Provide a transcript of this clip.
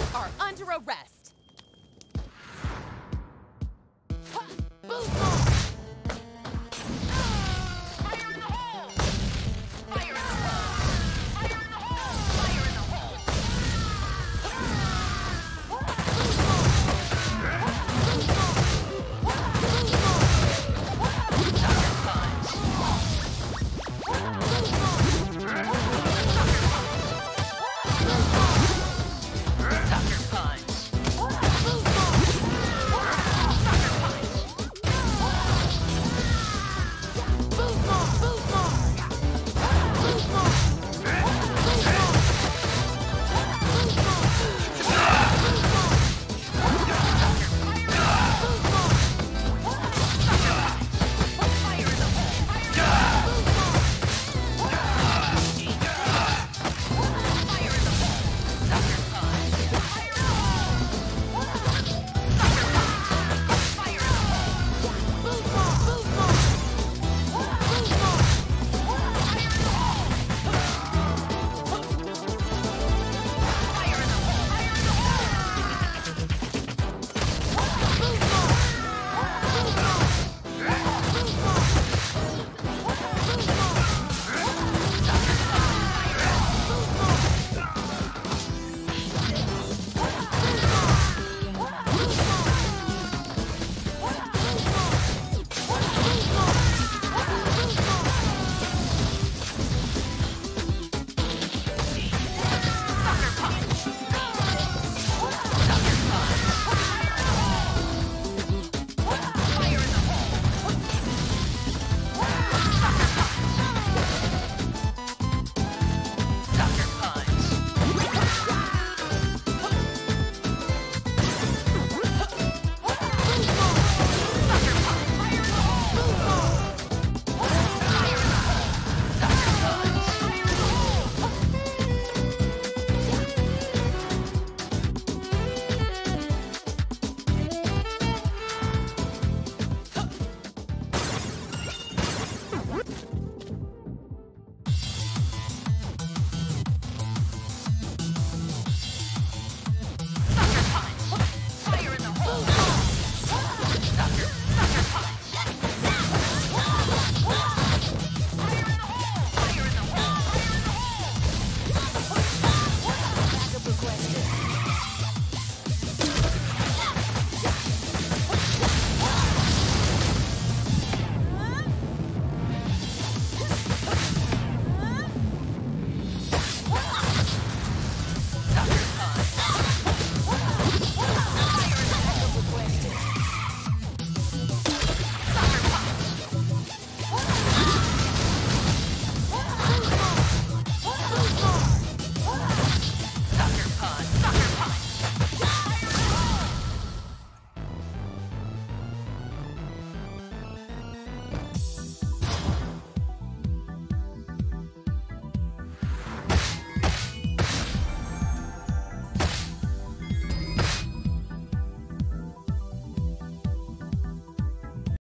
You are under arrest. Ha!